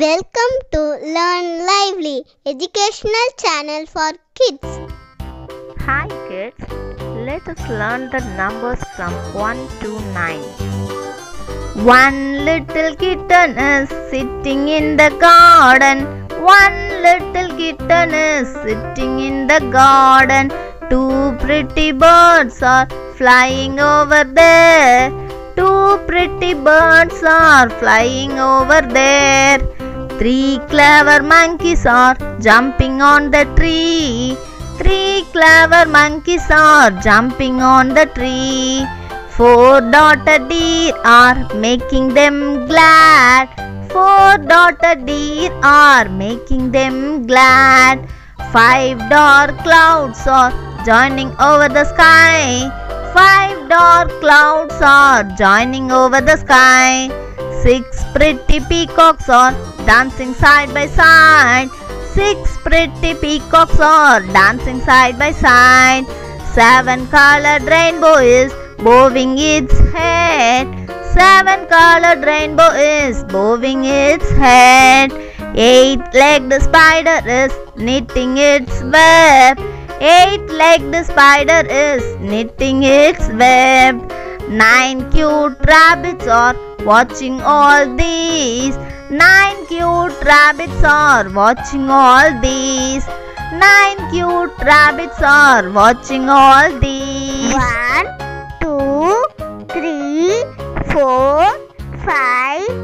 Welcome to Learn Lively, educational channel for kids. Hi kids, let us learn the numbers from 1 to 9. One little kitten is sitting in the garden. One little kitten is sitting in the garden. Two pretty birds are flying over there. Two pretty birds are flying over there. Three clever monkeys are jumping on the tree. Three clever monkeys are jumping on the tree. Four daughter deer are making them glad. Four daughter deer are making them glad. Five dark clouds are joining over the sky. Five dark clouds are joining over the sky. Six pretty peacocks are dancing side by side. Six pretty peacocks are dancing side by side. Seven colored rainbow is bowing its head. Seven colored rainbow is bowing its head. Eight legged spider is knitting its web. Eight legged spider is knitting its web. Nine cute rabbits are watching all these. Nine cute rabbits are watching all these. Nine cute rabbits are watching all these. One, two, three, four, five.